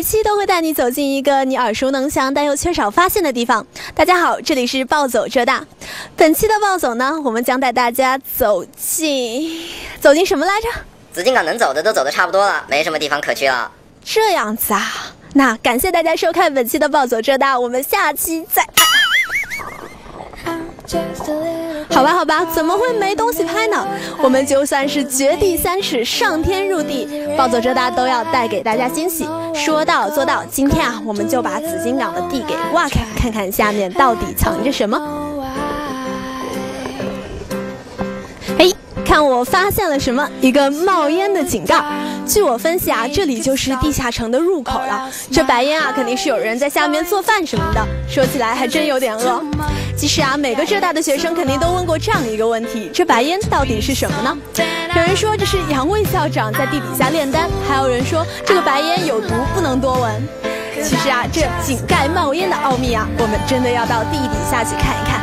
每一期都会带你走进一个你耳熟能详但又缺少发现的地方。大家好，这里是暴走浙大。本期的暴走呢，我们将带大家走进走进什么来着？紫金港能走的都走的差不多了，没什么地方可去了。这样子啊，那感谢大家收看本期的暴走浙大，我们下期再。好吧，好吧，怎么会没东西拍呢？我们就算是掘地三尺，上天入地，暴走浙大都要带给大家惊喜，说到做到。今天啊，我们就把紫金港的地给挖开，看看下面到底藏着什么。嘿，看我发现了什么？一个冒烟的井盖。据我分析啊，这里就是地下城的入口了。这白烟啊，肯定是有人在下面做饭什么的。说起来还真有点饿。其实啊，每个浙大的学生肯定都问过这样一个问题：这白烟到底是什么呢？有人说这是杨卫校长在地底下炼丹，还有人说这个白烟有毒，不能多闻。其实啊，这井盖冒烟的奥秘啊，我们真的要到地底下去看一看。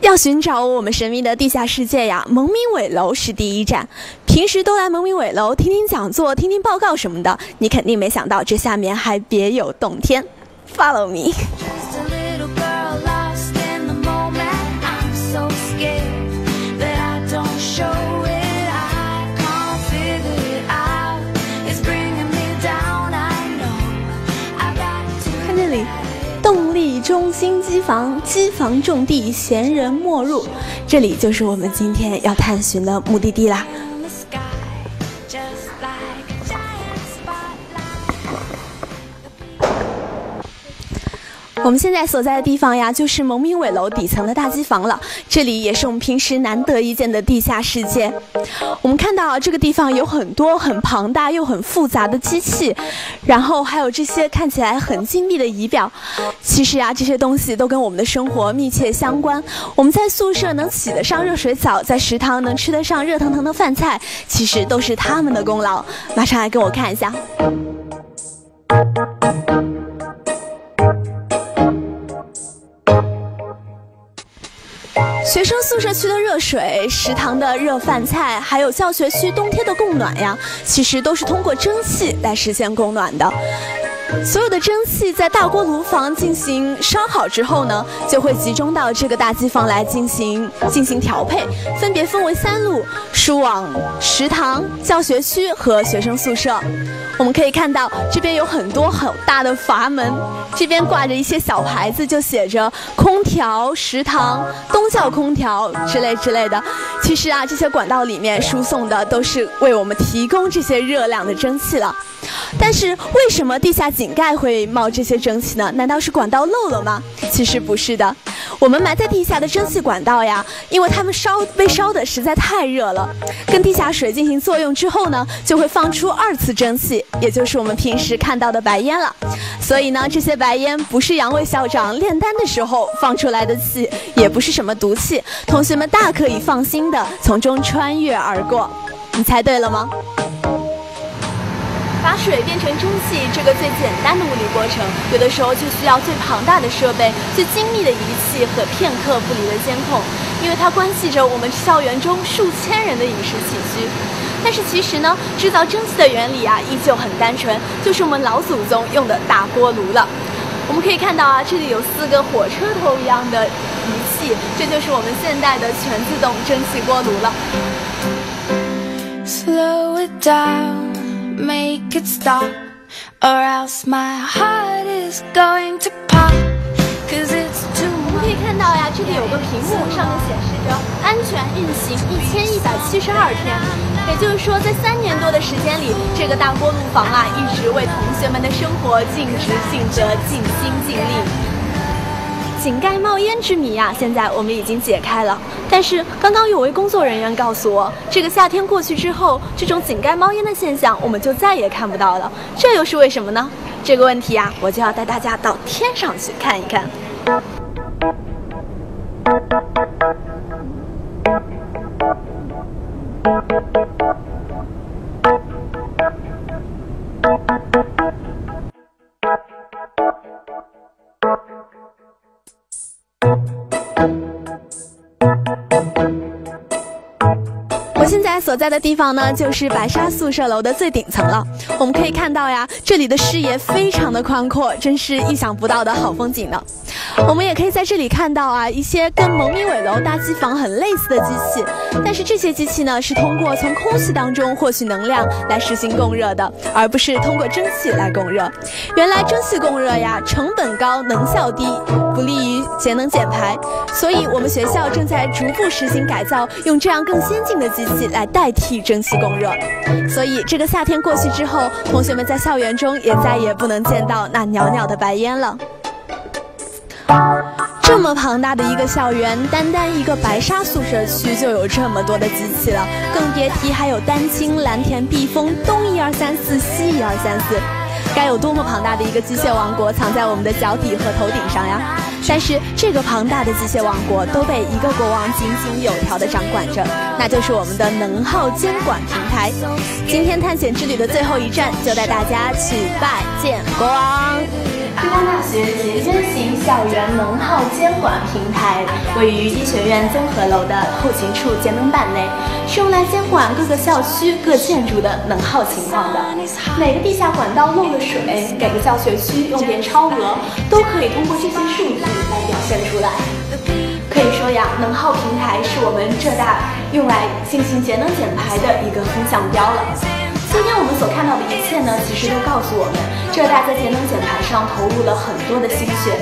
要寻找我们神秘的地下世界呀，蒙明伟楼是第一站。平时都来蒙明伟楼听听讲座、听听报告什么的，你肯定没想到这下面还别有洞天。Follow me。动力中心机房，机房重地，闲人莫入。这里就是我们今天要探寻的目的地啦。我们现在所在的地方呀，就是蒙明伟楼底层的大机房了。这里也是我们平时难得一见的地下世界。我们看到这个地方有很多很庞大又很复杂的机器，然后还有这些看起来很精密的仪表。其实呀，这些东西都跟我们的生活密切相关。我们在宿舍能洗得上热水澡，在食堂能吃得上热腾腾的饭菜，其实都是他们的功劳。马上来跟我看一下。学生宿舍区的热水、食堂的热饭菜，还有教学区冬天的供暖呀，其实都是通过蒸汽来实现供暖的。所有的蒸汽在大锅炉房进行烧好之后呢，就会集中到这个大机房来进行进行调配，分别分为三路输往食堂、教学区和学生宿舍。我们可以看到这边有很多很大的阀门，这边挂着一些小牌子，就写着空调、食堂、冬校空调之类之类的。其实啊，这些管道里面输送的都是为我们提供这些热量的蒸汽了。但是为什么地下井盖会冒这些蒸汽呢？难道是管道漏了吗？其实不是的，我们埋在地下的蒸汽管道呀，因为它们烧被烧的实在太热了，跟地下水进行作用之后呢，就会放出二次蒸汽，也就是我们平时看到的白烟了。所以呢，这些白烟不是杨卫校长炼丹的时候放出来的气，也不是什么毒气，同学们大可以放心的从中穿越而过。你猜对了吗？把水变成蒸汽，这个最简单的物理过程，有的时候就需要最庞大的设备、最精密的仪器和片刻不离的监控，因为它关系着我们校园中数千人的饮食起居。但是其实呢，制造蒸汽的原理啊，依旧很单纯，就是我们老祖宗用的大锅炉了。我们可以看到啊，这里有四个火车头一样的仪器，这就是我们现代的全自动蒸汽锅炉了。Slow it down. Make it stop or else my heart is going to pop. Cause it's too 我们可以看到呀这里有个屏幕上面显示着安全运行一千一百七十二天。也就是说在三年多的时间里这个大锅炉房啊一直为同学们的生活尽职尽责尽心尽力。井盖冒烟之谜呀，现在我们已经解开了。但是刚刚有位工作人员告诉我，这个夏天过去之后，这种井盖冒烟的现象我们就再也看不到了。这又是为什么呢？这个问题啊，我就要带大家到天上去看一看。所在的地方呢，就是白沙宿舍楼的最顶层了。我们可以看到呀，这里的视野非常的宽阔，真是意想不到的好风景呢。我们也可以在这里看到啊，一些跟蒙米韦楼大机房很类似的机器，但是这些机器呢，是通过从空气当中获取能量来实行供热的，而不是通过蒸汽来供热。原来蒸汽供热呀，成本高，能效低，不利于节能减排，所以我们学校正在逐步实行改造，用这样更先进的机器来代替蒸汽供热。所以这个夏天过去之后，同学们在校园中也再也不能见到那袅袅的白烟了。这么庞大的一个校园，单单一个白沙宿舍区就有这么多的机器了，更别提还有丹青、蓝田、碧峰、东一二三四、西一二三四，该有多么庞大的一个机械王国藏在我们的脚底和头顶上呀！但是这个庞大的机械王国都被一个国王井井有条的掌管着，那就是我们的能耗监管平台。今天探险之旅的最后一站，就带大家去拜见国王。浙江大学节捐型校园能耗监管平台位于医学院综合楼的后勤处节能板内，是用来监管各个校区各建筑的能耗情况的。哪个地下管道漏了水，哪个教学区用电超额，都可以通过这些数据来表现出来。可以说呀，能耗平台是我们浙大用来进行节能减排的一个风向标了。今天我们所看到的一切呢，其实都告诉我们，浙大在节能减排上投入了很多的心血。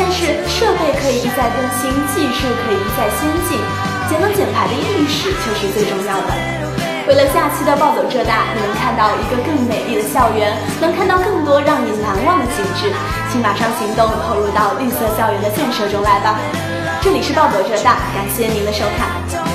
但是设备可以一再更新，技术可以一再先进，节能减排的意识却是最重要的。为了下期的暴走浙大，你能看到一个更美丽的校园，能看到更多让你难忘的景致，请马上行动，投入到绿色校园的建设中来吧。这里是暴走浙大，感谢您的收看。